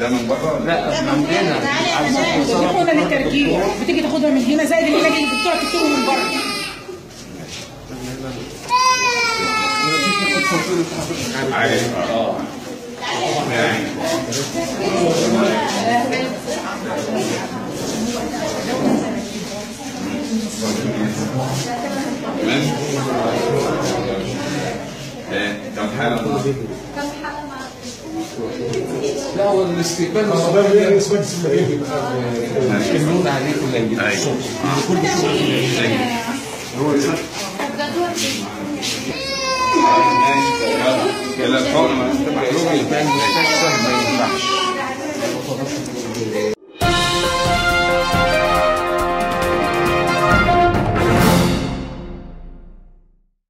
ده من بره لا من على سطح بيدخلنا للترجيع بتيجي تاخدها من هنا زائد العلاج اللي بتوع تكتبه من بره. عارف آه يعني تمام إيه كم حالة النهارده؟ لا هو الاستقبال كلمونا عليه كلها أيوه كل شغل هو ده